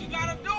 you gotta do.